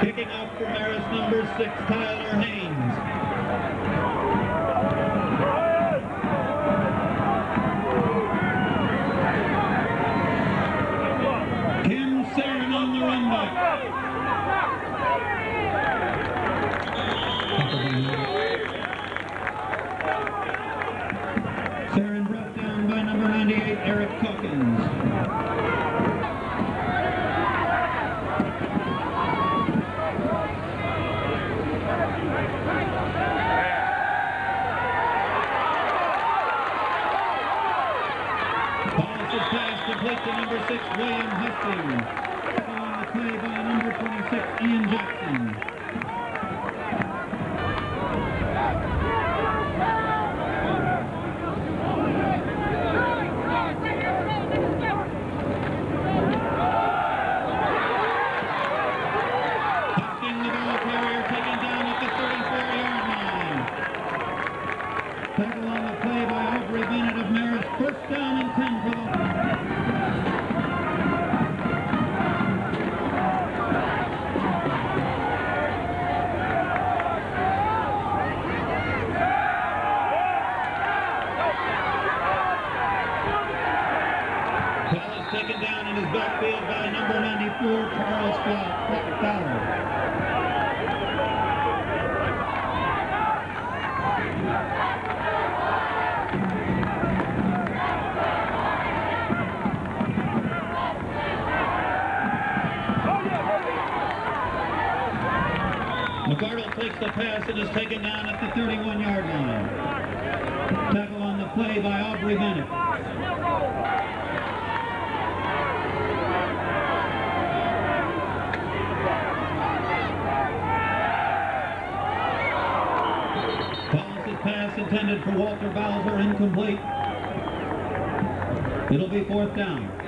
Picking up for Marist number six, Tyler Haynes. 26, William Heston. Following the by number 26, Ian Jackson. the pass and is taken down at the 31-yard line. Tackle on the play by Aubrey Bennett. Balanced pass intended for Walter Bowser, incomplete. It'll be fourth down.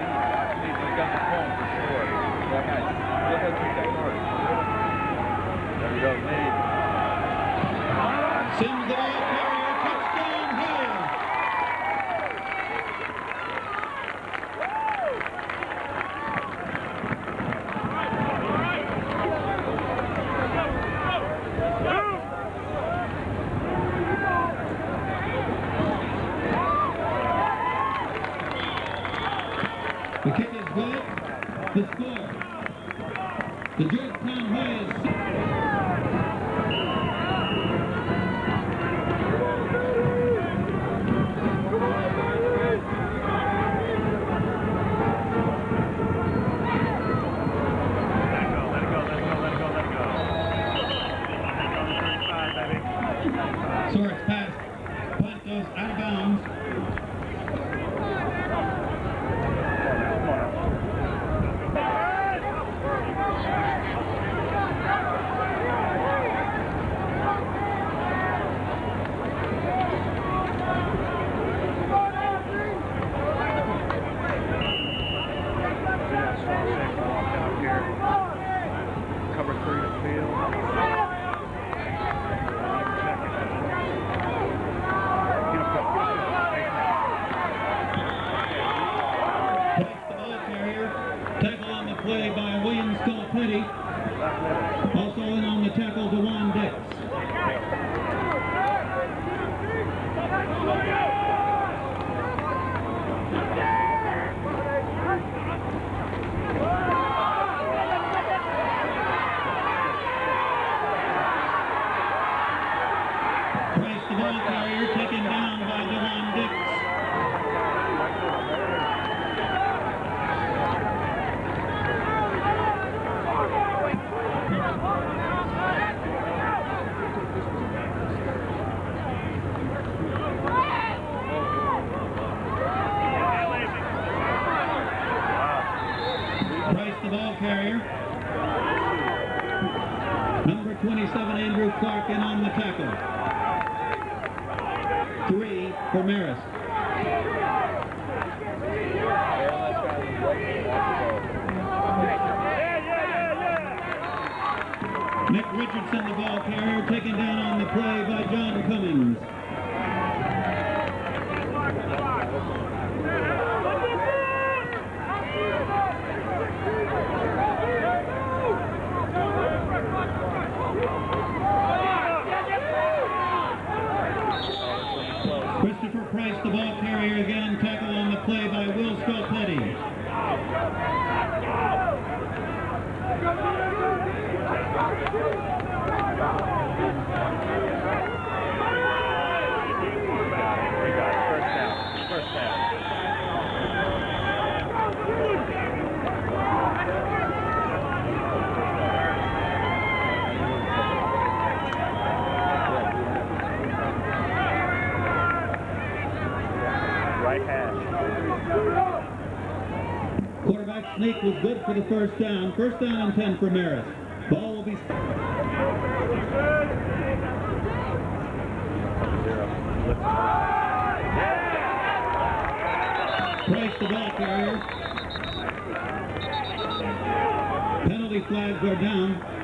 play by William Scott Petty. Also in on the tackle, Dewan Dix. Price 27. Andrew Clark in on the tackle. Three for Marist. Nick Richardson, the ball carrier, taken down on the play by John Cummings. Sneak was good for the first down. First down and 10 for Marist. Ball will be Price the ball carrier. Penalty flags are down.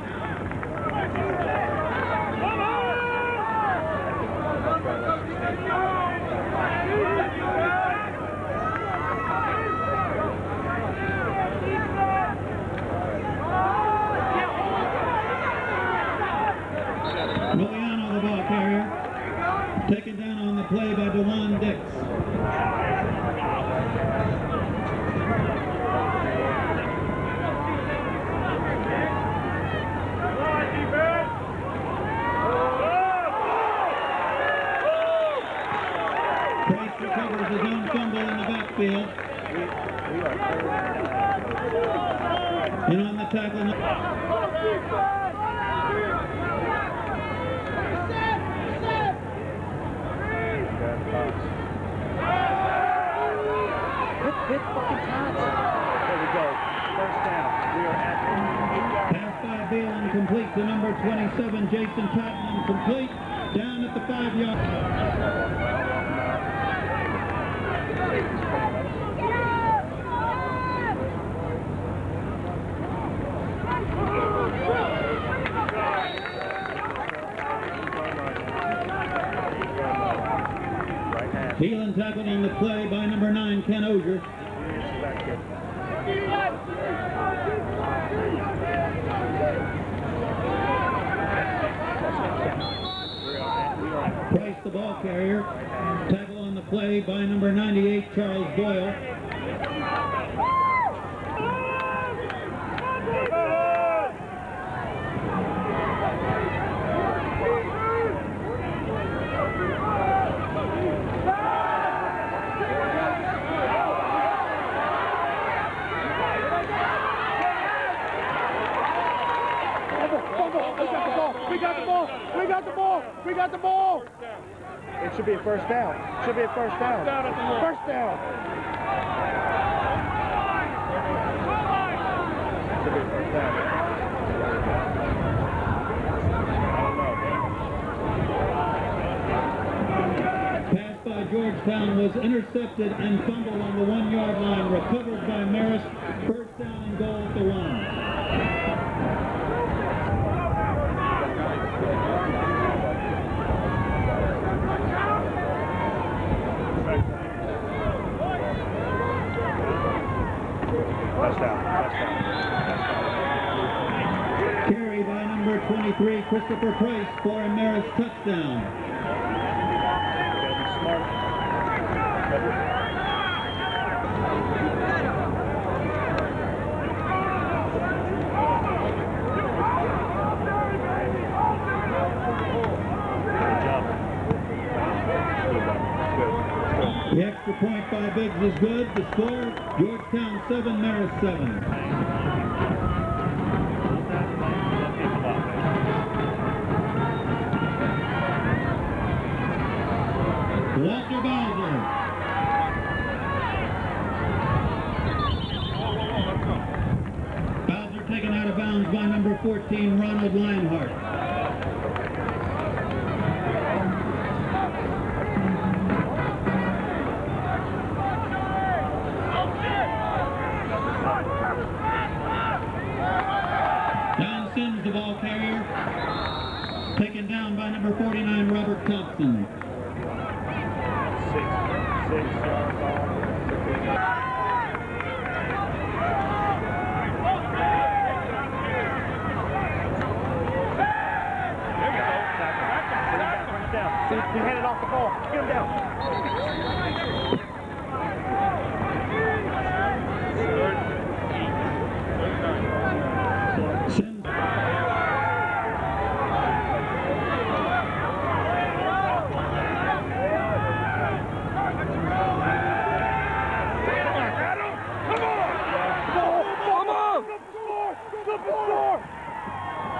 Liliano, the ball carrier. Taken down on the play by Dewan Dix. Price recovers his own fumble in the backfield. And on the tackle, Here we go. First down. We are at pass by Beal incomplete to number 27, Jason Patton, complete. Down at the five-yard. Thielen tackled on the play by number nine, Ken Oger. the ball carrier. Tackle on the play by number 98, Charles Boyle. We got the ball! We got the ball! We got the ball! It should be a first down. Should be a first down. First down. Should be a first down. Pass by Georgetown was intercepted and fumbled on the one-yard line, recovered by Marist. First down and goal at the one. Touchdown. Carry by number 23, Christopher Price for a Marist touchdown. Gotta be smart. Good job. Good, Bob. Good. The extra point by Biggs is good. The score, Georgetown 7, Marist 7. Walter Bowser. Bowser taken out of bounds by number 14, Ronald Lionheart. 49, Robert Thompson yard ball. There we go. Tackle. Bring him down. Bring him down. He handed off the ball. Get him down. Sims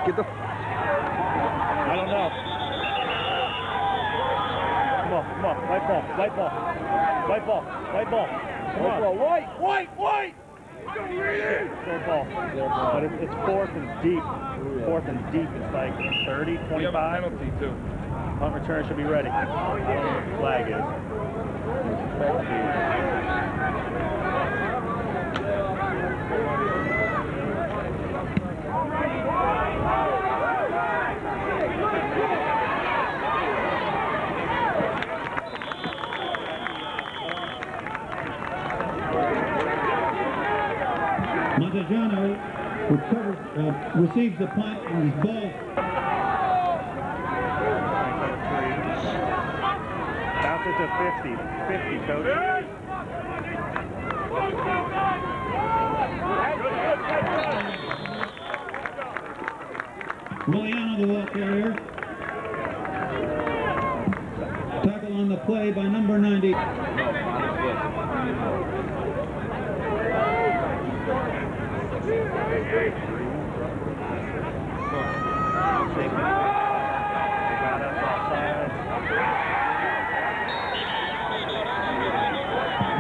Get the. I don't know. Come on, come on. White ball, white ball. White ball, white ball. Come on. White, white, white! Third ball. But it's, it's fourth and deep. Fourth and deep. It's like 30, We have a 25. Penalty too. Punt return should be ready. Flag is. Montejano recovers, uh, receives the punt and his ball Bounce it to 50. 50, coach. Williano, the ball carrier. Tackle on the play by number 90. Got us offside.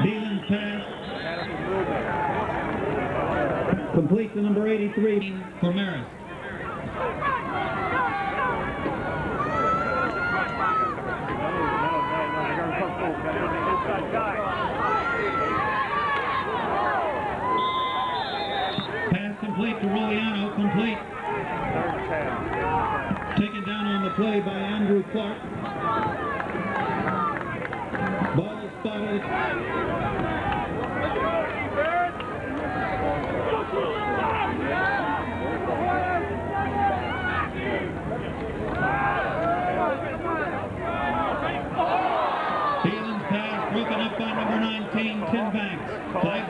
Dealing pass Had us a movement. Complete to number 83 for guy. Pass complete to Roliano, complete. Taken down on the play by Andrew Clark. Ball spotted. Thielens pass broken up by number 19, Tim The.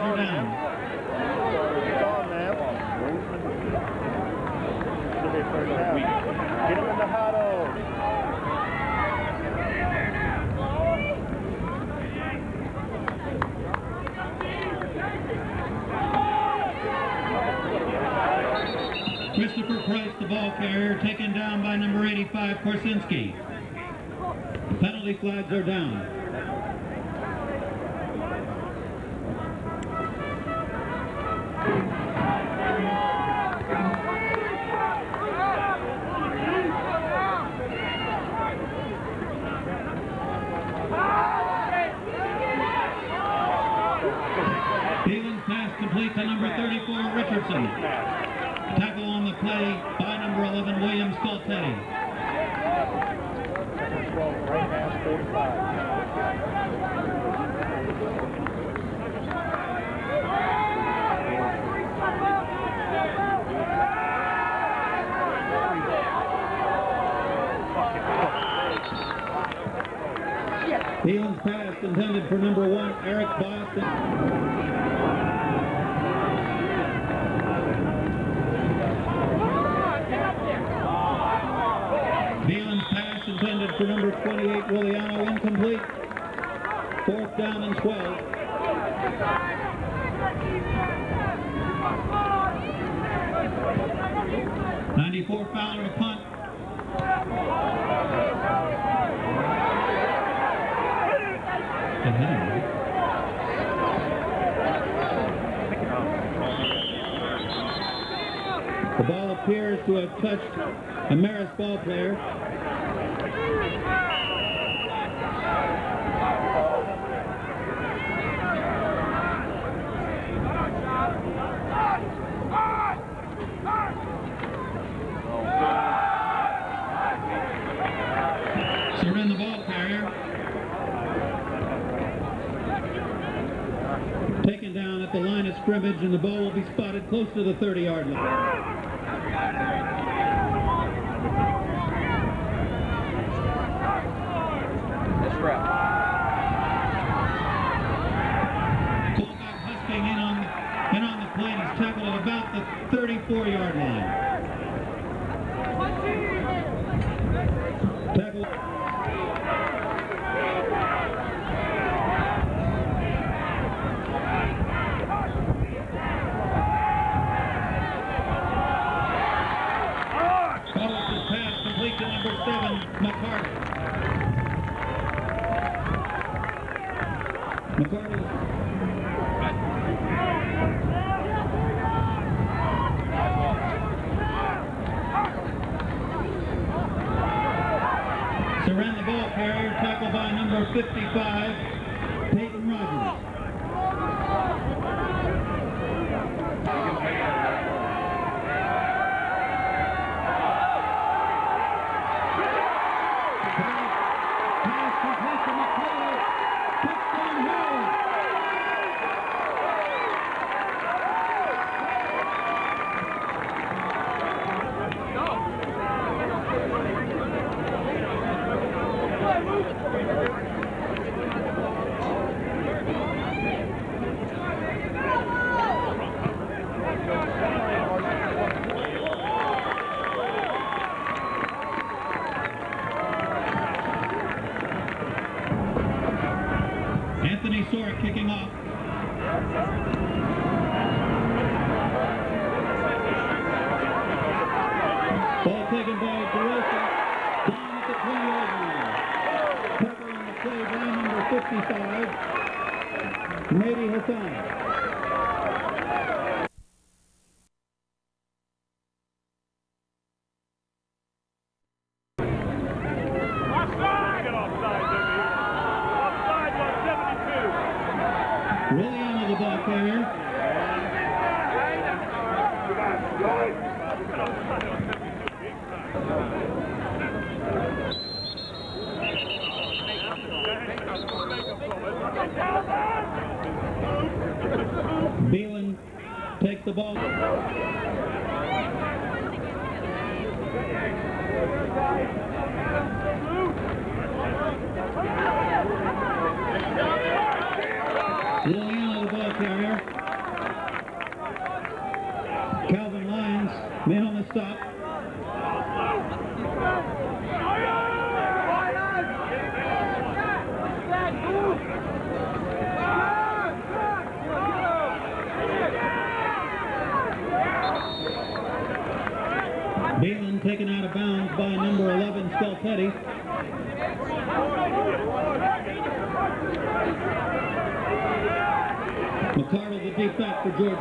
Christopher Price, the ball carrier, taken down by number 85, Korsinski. Penalty flags are down. 34, Tackle on the play by number 11, William Scoltetti. Second 12, right half, 45. Phelan's pass intended for number one, Eric Boston. Phelan's pass for number 28, Williano, incomplete. Fourth down and 12. Ninety-four Fowler to punt. The ball appears to have touched a Marist ball player. Surrender the ball carrier. Taken down at the line of scrimmage, and the ball will be spotted close to the 30-yard line. That's right. Fullback Husking in on in on the play. He's tackled at about the 34-yard line. Tackle. Collins' pass complete to number seven, McCarty. McCarty Surrender the ball carrier, tackled by number 55,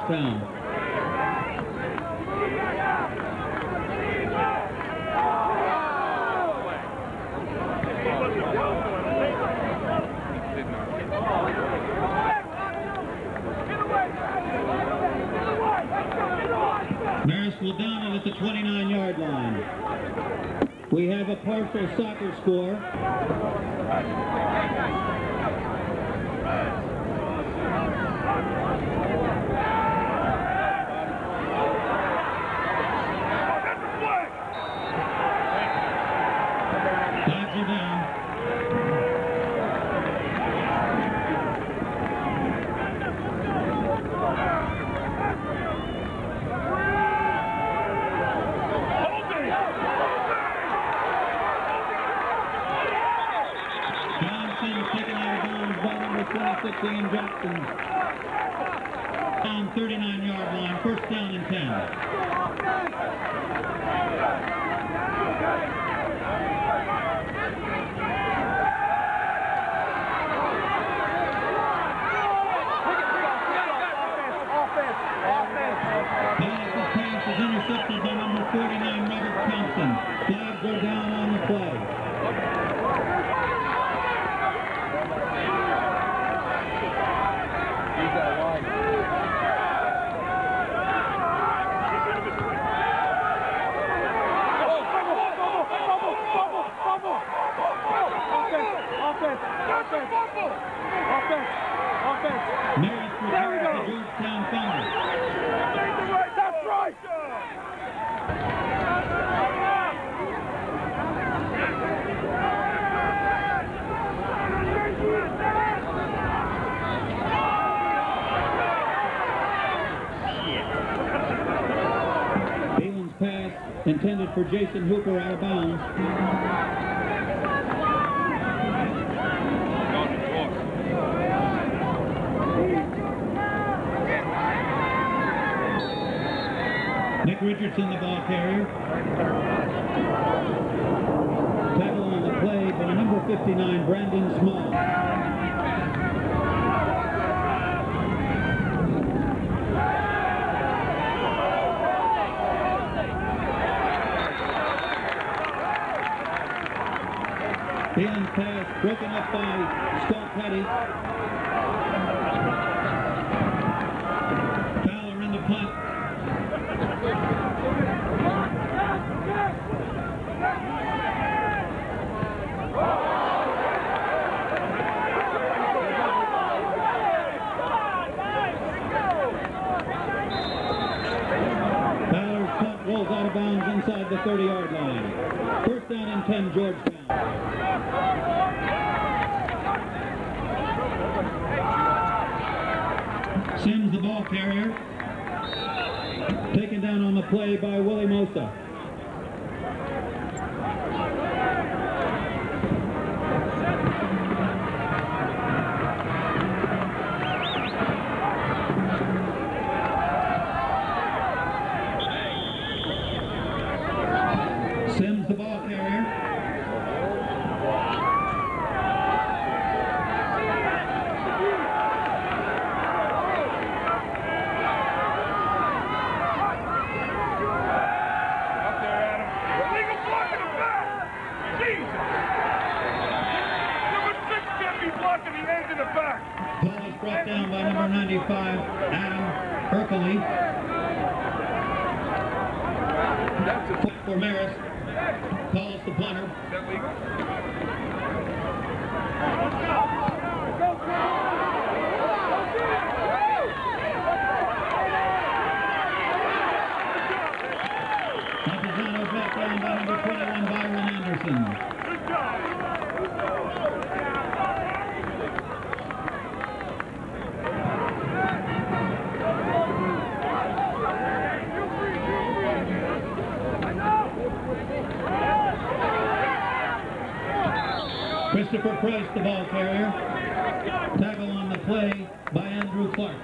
down. Marysville down at the 29-yard line. We have a partial soccer score. Jackson. Jason Hooper out of bounds. Nick Richardson, the ball carrier. Tackle on the play by number 59, Brandon Small. broken up by Scott Petty. Fowler in the punt. Fowler's punt rolls out of bounds inside the 30-yard line. First down and 10, Georgetown. the ball carrier. Taken down on the play by Willie Mosa. the ball carrier. Tackle on the play by Andrew Clark.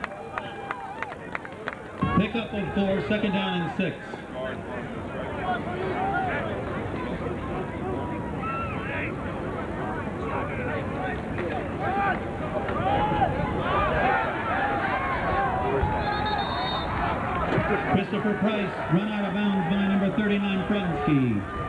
Pick up of four, second down and six. Christopher Price run out of bounds by number 39 Frensky.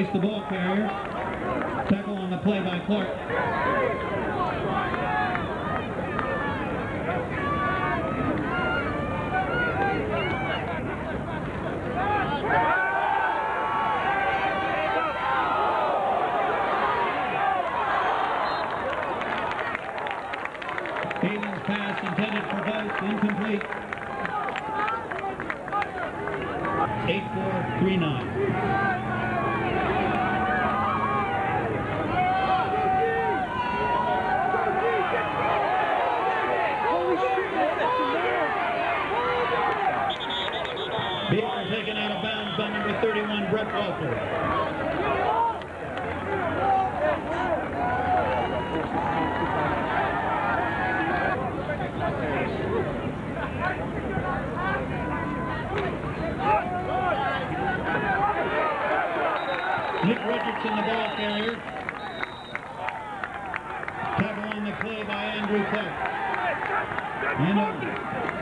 Price the ball carrier. Tackle on the play by Clark. Haven's pass intended for Ghost, incomplete. 8-4-3-9. Being taken out of bounds by number 31, Brett Walter. Nick Richardson, the ball carrier. Tackle on the play by Andrew Clark. And over.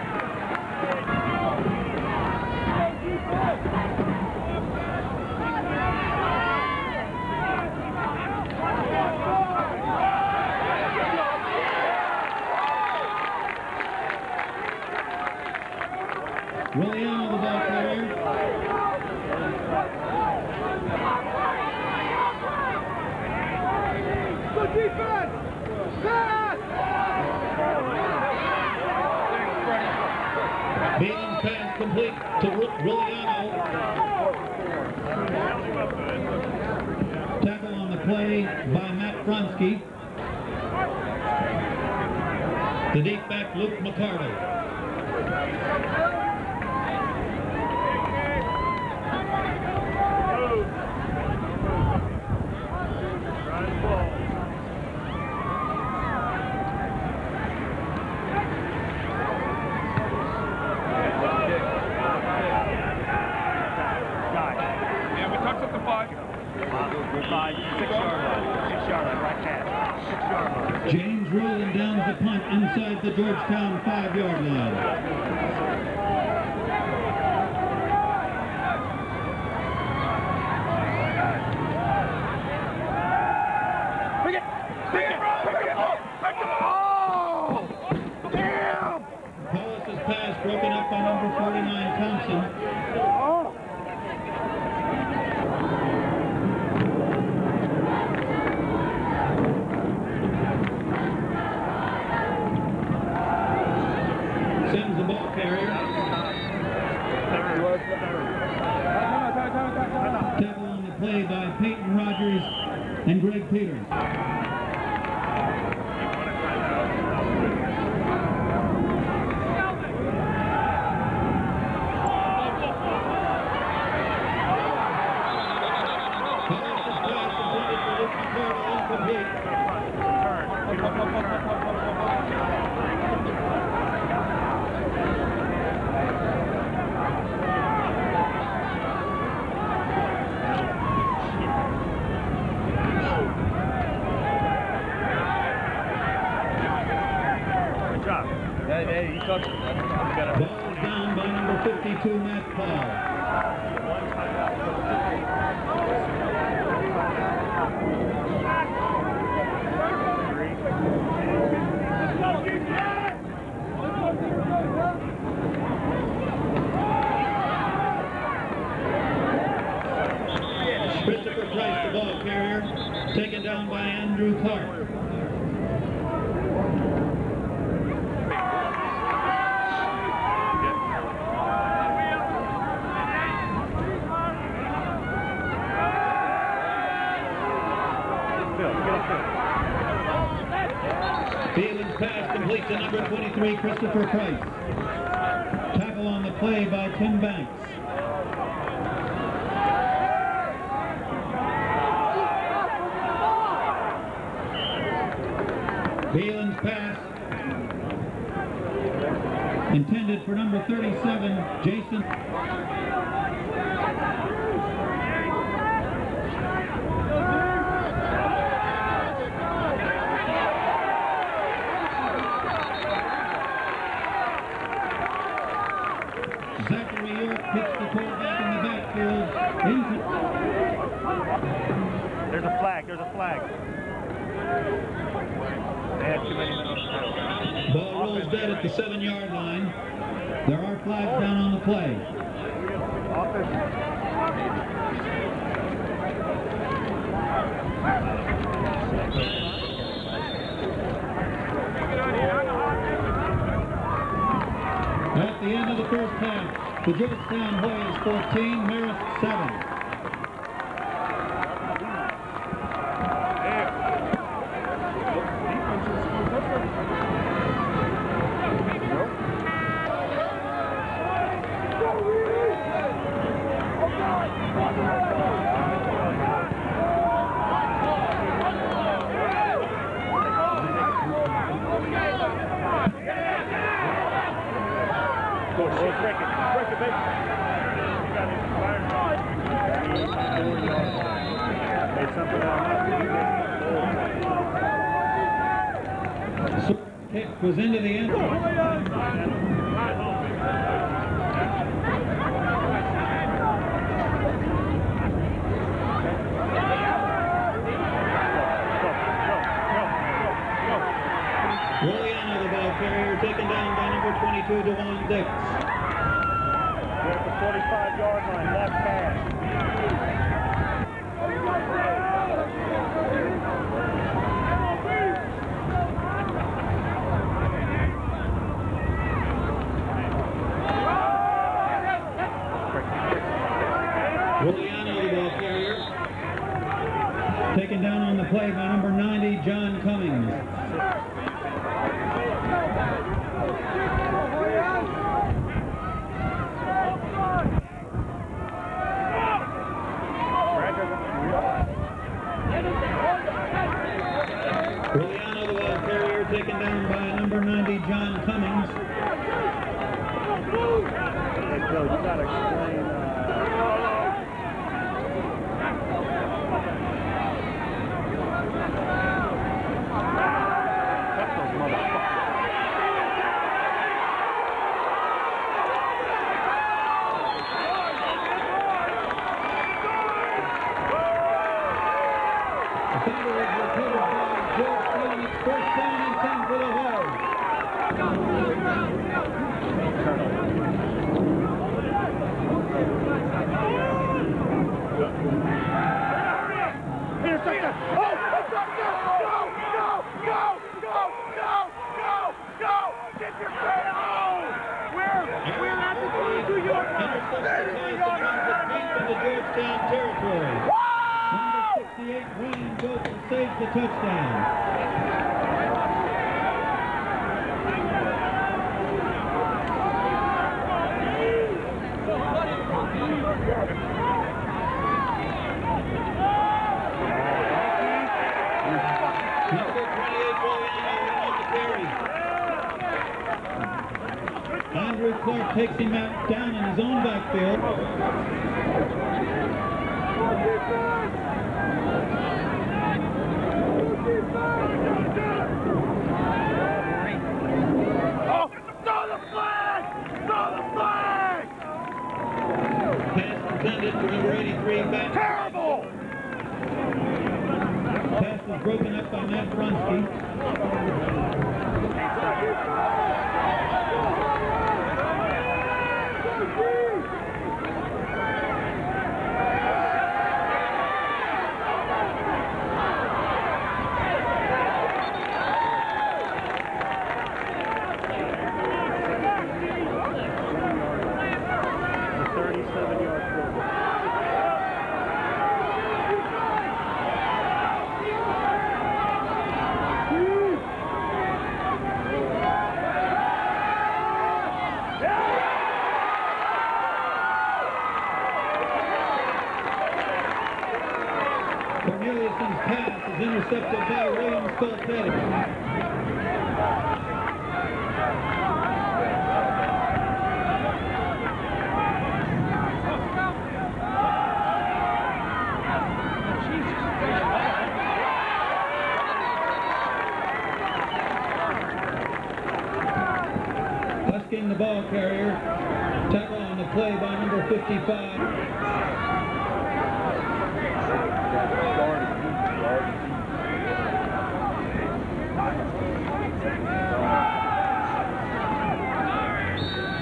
To Ru- Williano. Tackle on the play by Matt Fronsky. The deep back, Luke McCardle. Right ball. Yeah, we talked up the five. Five, six yard line. Six yard line, right pass. Six yard line. James Rowland downs the punt inside the Georgetown five-yard line. Hollis's pass broken up by number 49 Thompson. Sends the ball carrier. Tackle on the play by Peyton Rogers and Greg Peters. three, Christopher Price. Tackle on the play by Tim Banks. Thielen's pass intended for number 37, Jason. Ball rolls dead at the seven-yard line. There are flags down on the play. At the end of the first half, the Georgetown Hoyas 14, Marist 7. John Cummings.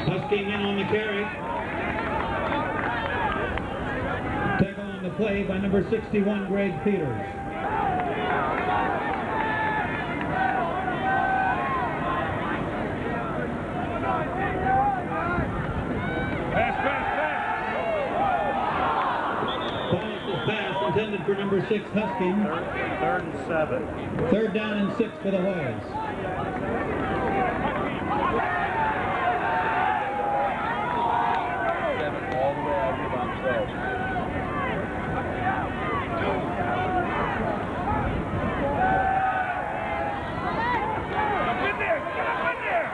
Husking in on the carry. Tackle on the play by number 61, Greg Peters. Pass, pass, pass. Ball pass intended for number six, Husking. Third, third and seven. Third down and six for the Hoyas. Seven all the way out here by himself. Up in there, get up in there.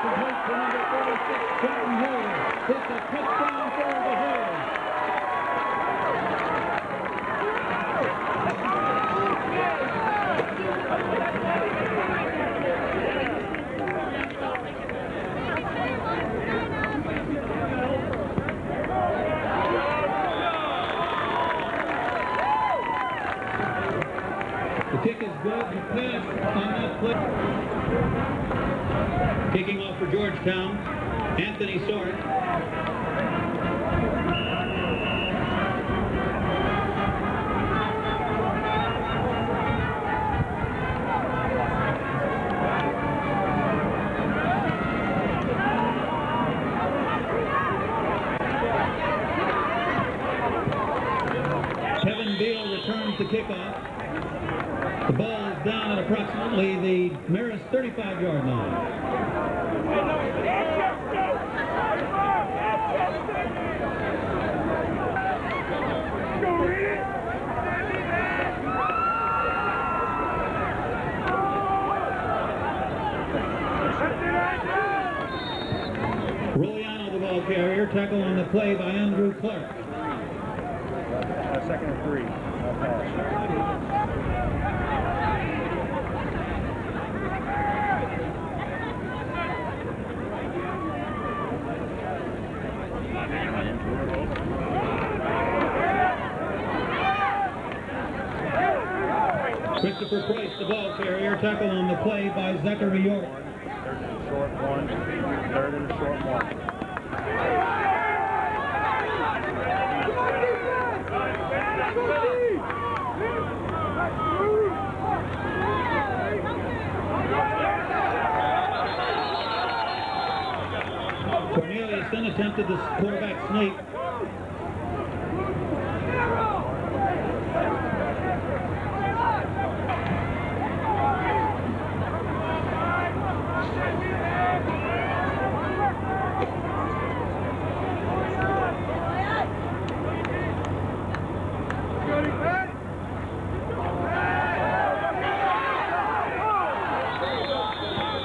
Complete for number 46, Trenton Hoyer. It's a touchdown for the Hoyas. The kick is good. The pass on that play. Kicking off for Georgetown, Anthony Sort. Kevin Beal returns the kickoff. Down at approximately the Marist 35-yard line. Go the ball carrier, tackle on the play by Andrew Clark. Uh, second and three. Christopher Price, the ball carrier, tackle on the play by Zachary York. Third and short one. Third and short one. Then attempted the quarterback sneak.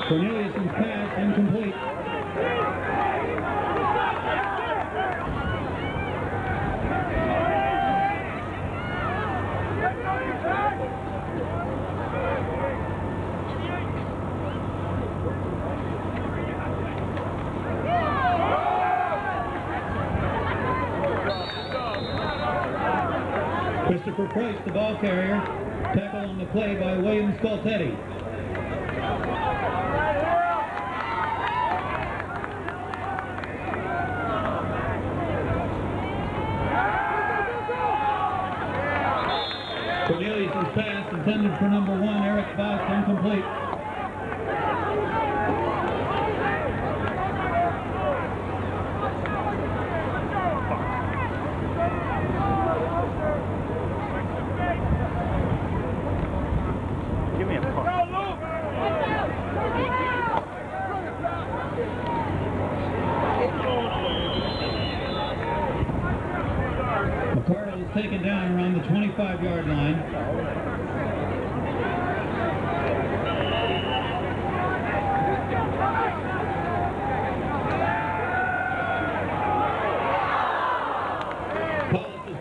Cornelius's pass incomplete. Christopher Price, the ball carrier, tackle on the play by William Scoltetti. Cornelius's pass intended for number one, Eric Boss, incomplete. Give me a punt. McCardle is taken down around the 25-yard line.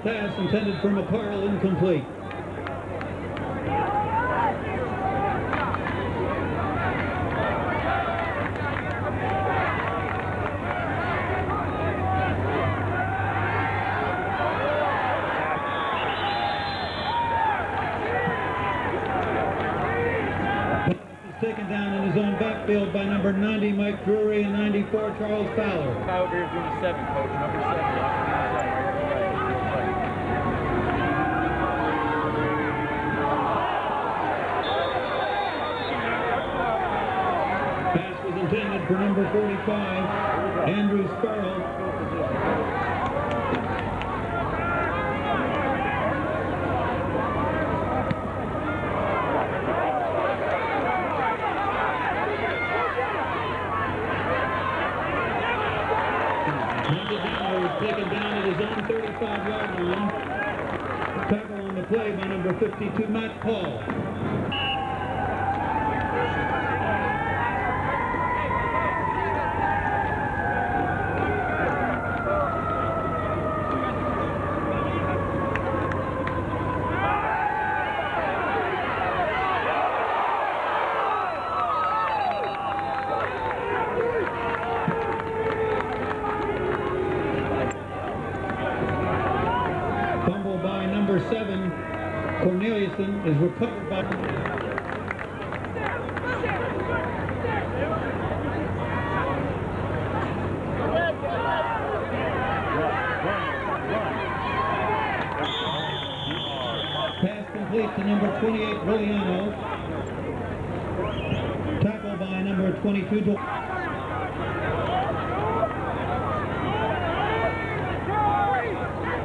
Pass intended for McCarl incomplete. Pass is taken down in his own backfield by number 90 Mike Drury and 94 Charles Fowler. Here is doing seven, coach. Number seven. Pass was intended for number 45, Andrew Sparrow. Mandevino was taken down at his own 35-yard line. Tackle on the play by number 52, Matt Paul. Fumble by number seven, Recovered by... Pass complete to number 28, Williano. Tackle by number 22, Dw-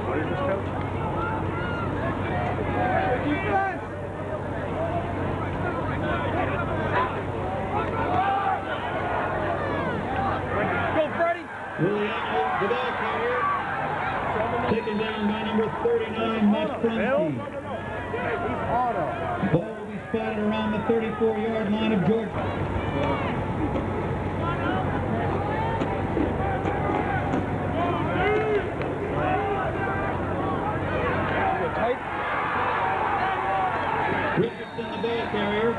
What is this, coach? Go, Freddie! Williano, the ball carrier. Taken down by number 39, Matt Bill? Prunty. He's auto. Ball will be spotted around the 34-yard line of Georgia. Richardson, the ball carrier.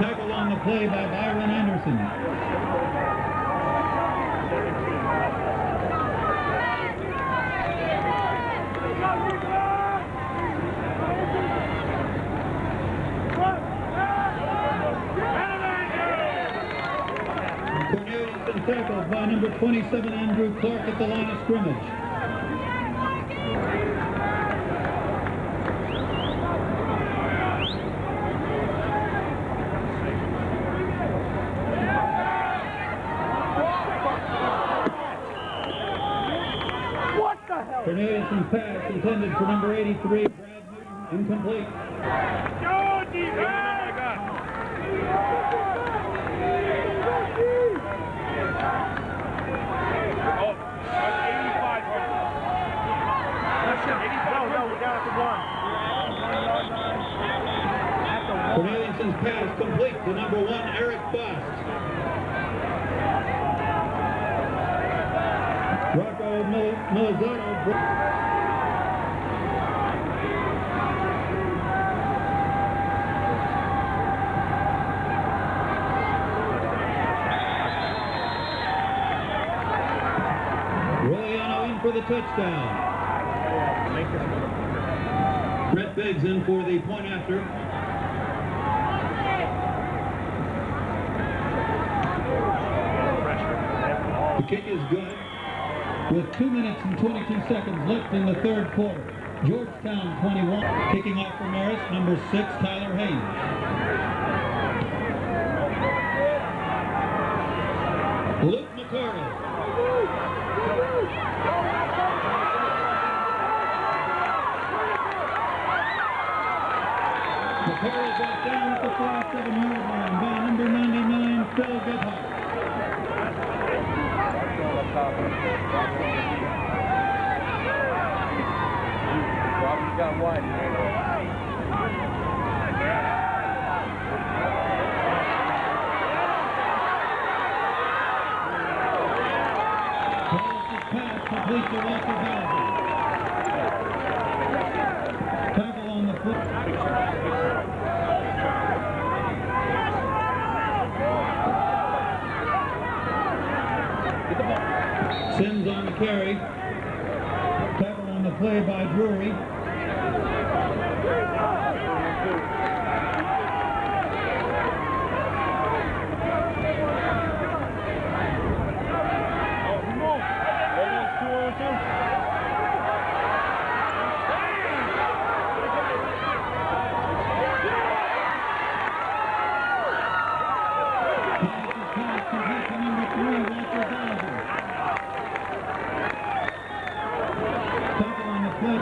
Tackle on the play by Byron Anderson. Tackled by number 27, Andrew Clark at the line of scrimmage. What the hell? Corneliuson's pass intended for number 83, Brad Newton, incomplete. Go, defense! Oh, that's 85, No, no, we're down at the one. At the one. Corneliuson's pass complete to number one, Eric Bust. Rocco Mil- Milizzato. bro- Royano in for the touchdown. Brett Biggs in for the point after. The kick is good. With 2 minutes and 22 seconds left in the third quarter. Georgetown 21. Kicking off for Marist, number 6, Tyler Haynes. Luke McCardle. McCardle brought down at the 47-yard line by number 99, Phil Gebhardt. Robbie's got wide. Wallace's pass complete to Walker Bowser. Sims on the carry. Tackle on the play by Drury. Pass complete to number three, Walter Bowser. Tackle on the play.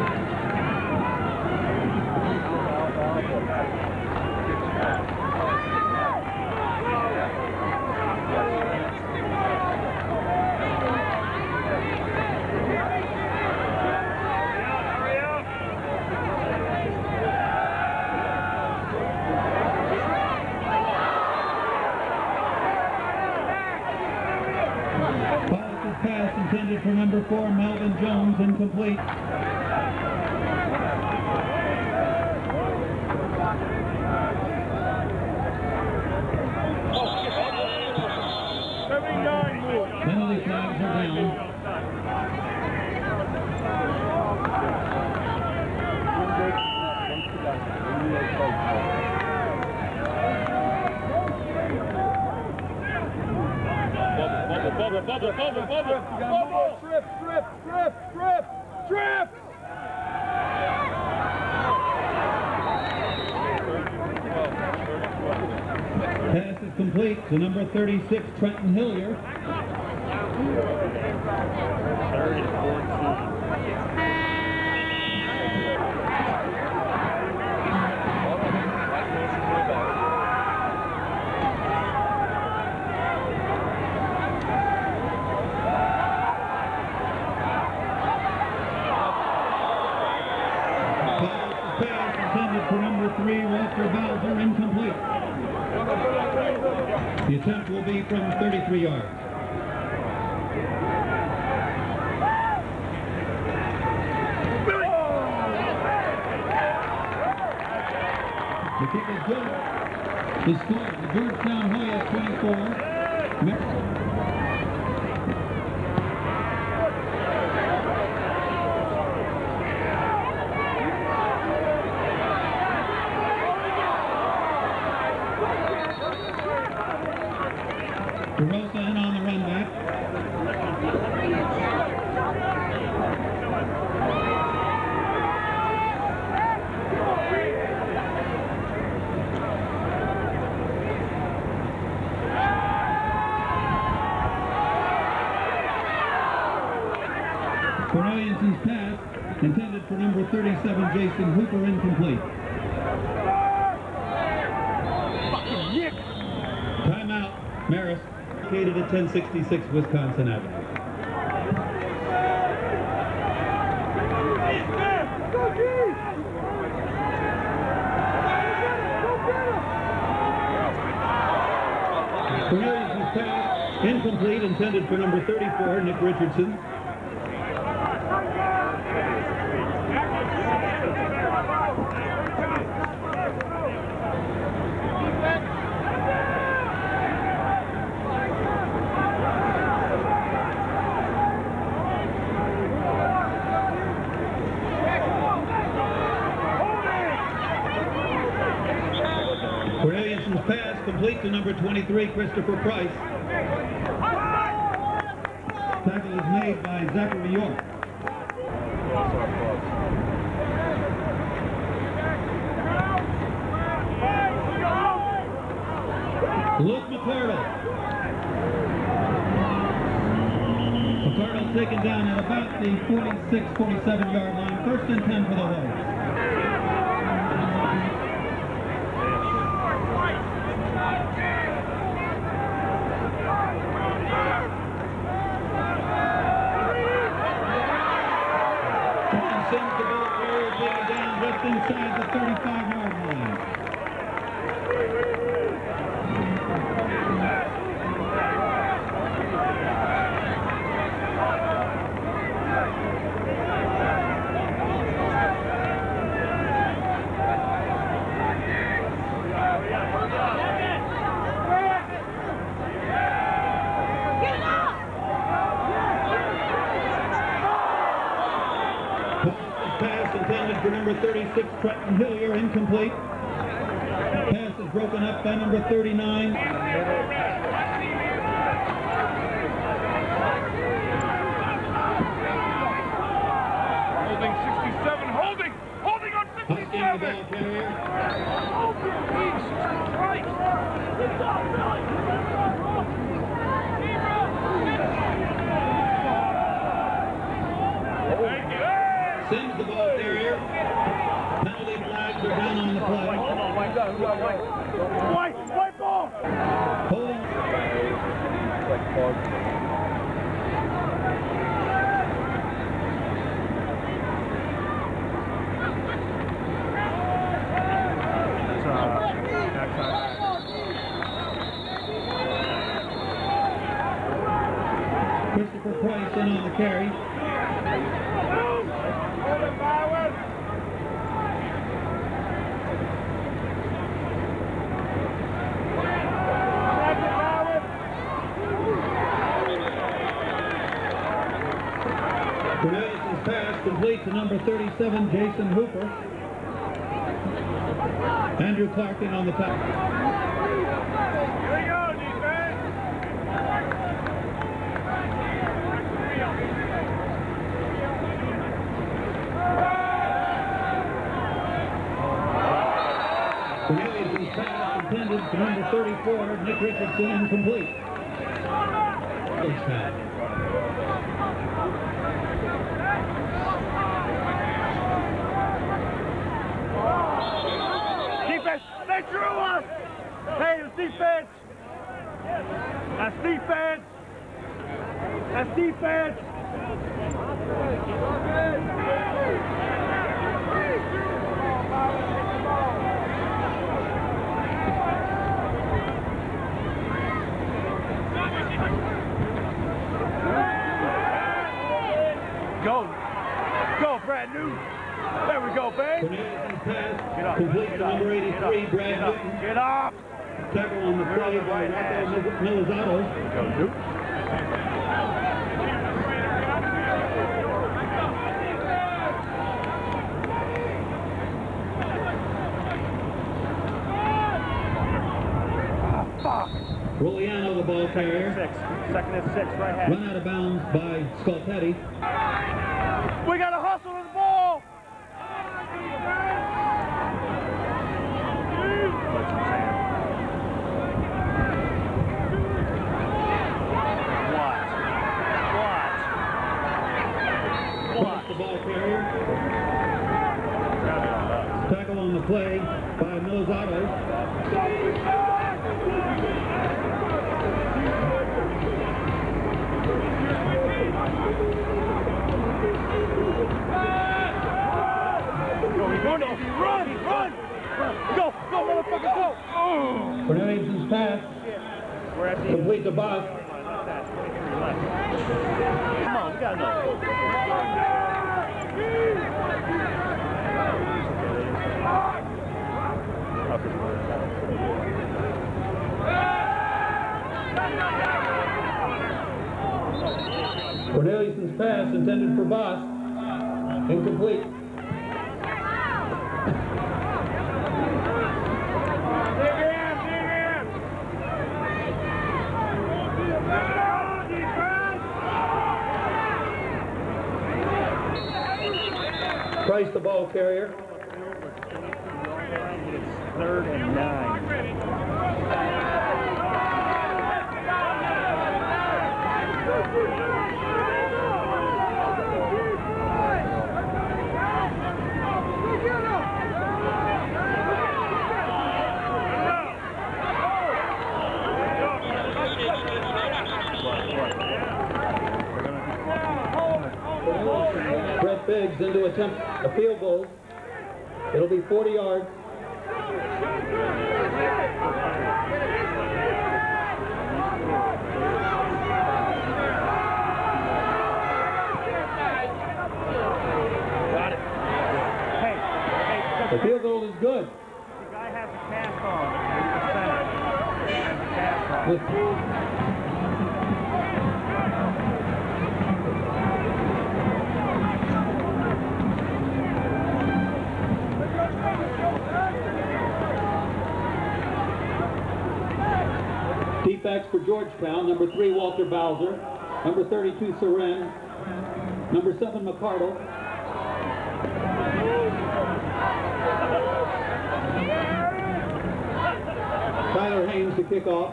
Followed pass intended for number four, Melvin Jones, complete to number 36, Trenton Hillier. Attempt will be from 33 yards. The kick is good. The score, the Georgetown Hoyas 24. Mi- DeRosa in on the run back. Corneliuson's pass intended for number 37, Jason Hooper, incomplete. Timeout, Marist, located at 1066 Wisconsin Avenue. Incomplete, intended for number 34, Nick Richardson. Corneliuson's pass complete to number 23, Christopher Price. Tackle is made by Zachary York. Luke McCardle. McCardle taken down at about the 46, 47 yard line. First and 10 for the Hoyas. And sends the ball forward, down just inside the 35 Trenton Hillier, incomplete. Pass is broken up by number 39. Holding 67, holding, holding on Husking the 57. ball carrier. Oh, Jesus Christ. Thank you. Hey! Sends the ball White, white ball. Holding. Like Clark. It's, uh, backside. Christopher Price in on the carry. Hold it, Byron. Second, Byron. Cornelius' pass complete number 37, Jason Hooper. Andrew Clark in on the top. Pass to number 34, Nick Richardson, incomplete. First pass. Defense, they drew us. Hey, it's defense. That's defense. That's defense. Go. Go, brand new. There we go, babe. Get up. complete to Get up. number Get up. 83, Brad. Newton. Get up. Tackle on the play by Rocco Milizato. Go. Six. Second and six, right hand. Run out of bounds by Sculpetti. We got to hustle to the ball. Watch. Watch. Cross the ball carrier. Gotta be on us. Tackle on the play by Milizato. Run, run, run. Go, go, motherfucker, go. Pass We're at the complete to Boss. That's 23 left. Come on, we gotta know. Pass intended for Boss. Incomplete. Price the ball carrier. Third and nine. Biggs into attempt a field goal. It'll be 40 yards. The field goal is good. the guy has a cast on. He's the center. He has a cast on. Backs for Georgetown, number three, Walter Bowser, number 32, Seren, number seven, McCardle, Tyler Haynes to kick off.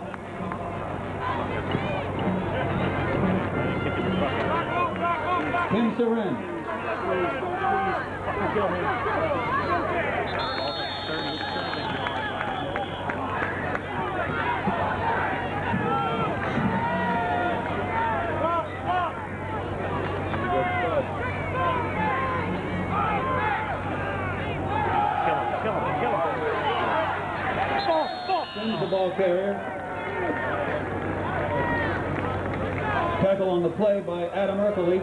Tim Seren. Kill him, kill him, kill him. Ball, ball. Sends the ball carrier. Tackle on the play by Adam Erkley.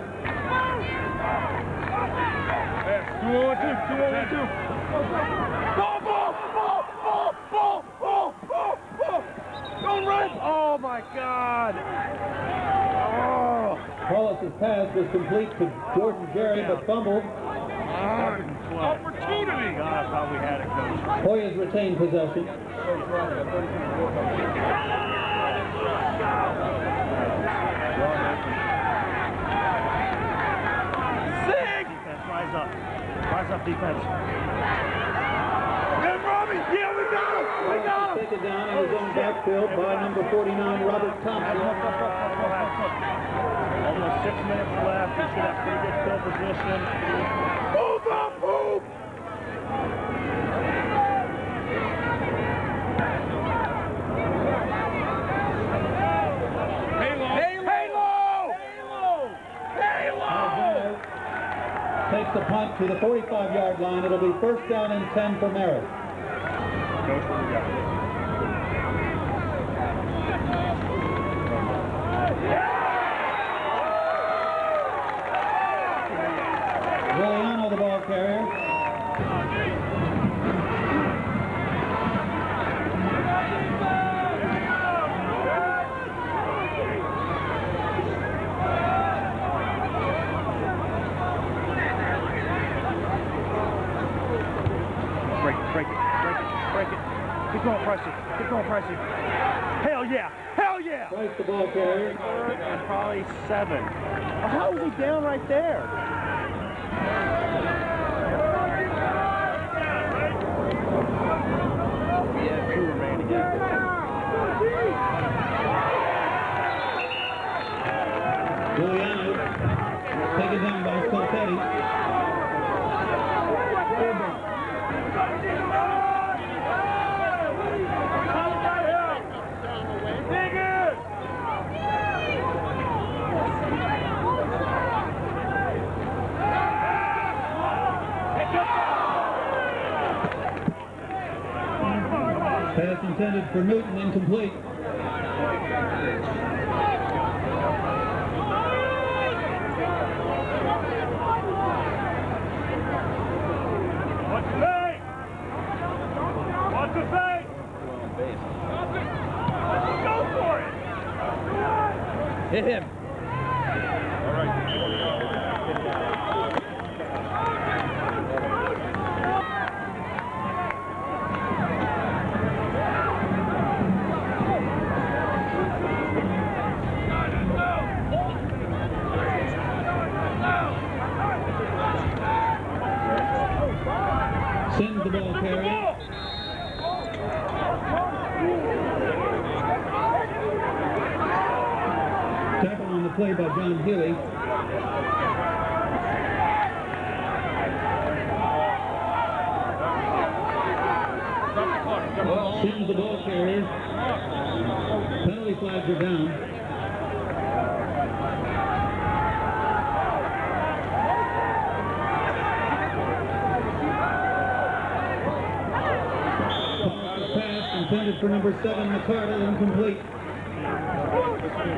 Two on two, two on two. Ball, ball, ball, ball, ball, ball, ball. Don't run. Oh my God. Oh. Hollis's pass was complete to Jordan Jerry, but fumbled. Opportunity. God, I thought we had it, coach. Hoyas retained possession. Sig. Defense, rise up. Rise up, defense. Get Robbie. Yeah, we got him. We got him. Taken down in his own backfield by number 49, Robert Thompson. Almost six minutes left. We should have pretty good field position. The punt to the 45-yard line. It'll be first down and 10 for Marist. Coach, what do we got? Giuliano, the ball carrier. Break it, break it, break it, break it. Keep going, Pricey. Keep going, Pricey. Hell yeah. Hell yeah. Price, the ball carrier. Third and probably seven. Oh, how is he down right there? We have two remaining. Giuliano taken down by Coltetti. Pass intended for Newton, incomplete. What's the fake? What's the fake? Go for it. Hit him. Sends the ball carrier. Tackle on the play by John Healy. Sends the ball carrier. Penalty flags are down. Pass intended for number seven, McCardle, incomplete. Pass is pass intended for number seven, McCardle,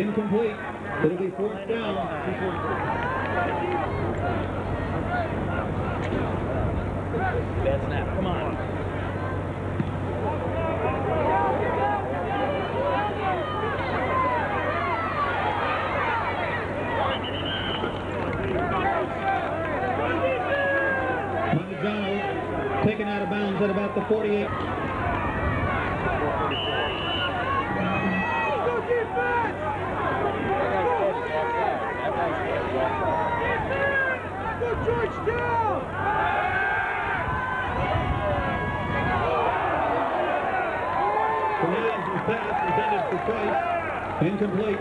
incomplete. It'll be fourth down. Bad snap. Come on. 48. Pass intended for Price. Incomplete.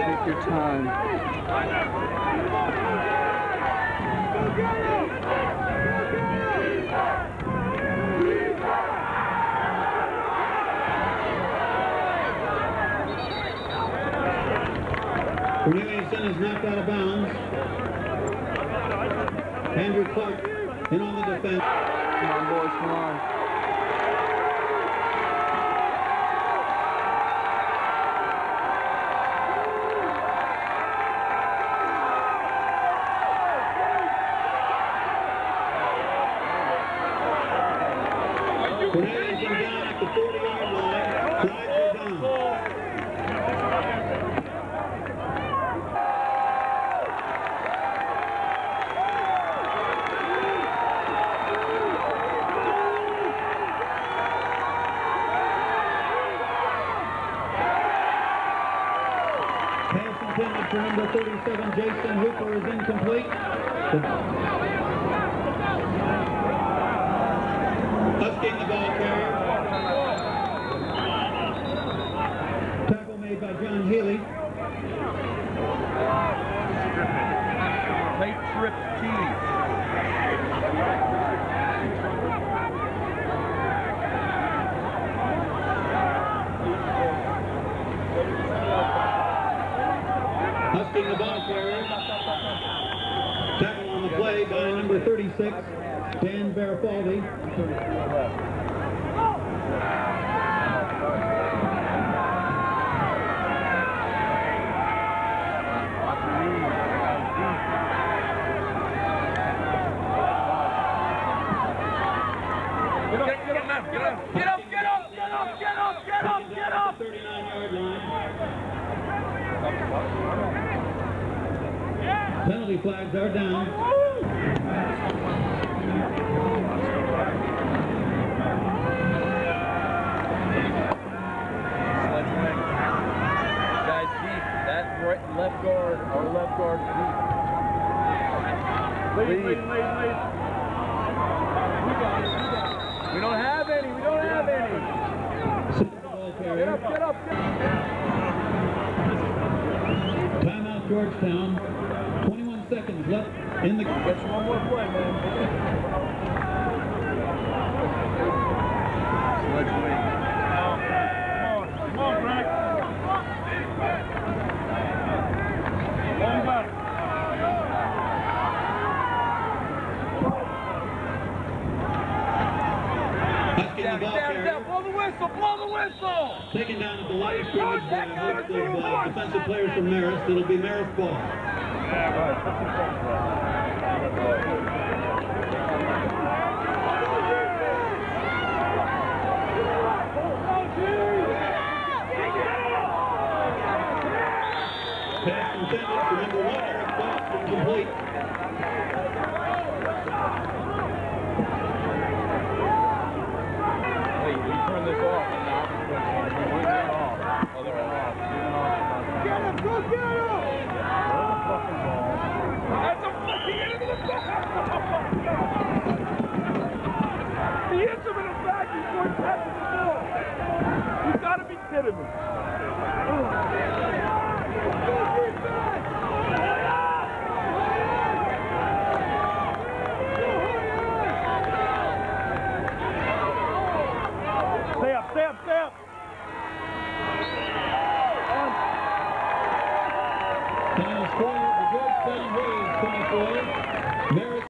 Take your time. Go get him! Go get him! Corneliuson is knocked out of bounds. Andrew Clark in on the defense. Come on, boys, come on. Corneliuson down at the 40-yard line. Flags are down. Pass intended for number 37, Jason Hooper, is incomplete. Husky the ball carrier. Tackle made by John Healy. Late trip tees. Husky the ball carrier. 26, Dan Barifaldi. 39-yard line. Penalty flags are down. That left guard, our left guard deep. Lead, Lead. lead, lead, lead. We don't have any. We don't have any. Get up, get up, get up. Timeout Georgetown. 21 seconds left in the... Get you one more play, man. Sledge wing. Come on, Frank. Long back. Husky the Down, ball down, carrier. down. Blow the whistle, blow the whistle. Taken down at the line of scrimmage by a host of uh, defensive players from Marist. It'll be Marist ball. Pass intended for number one, Eric Fox, incomplete. Wait, you turn this off and now we turn it off. Other one off. Leave it off. Get him, go get him! That's a fucking end of the He hits him in the back before he passes the ball! You gotta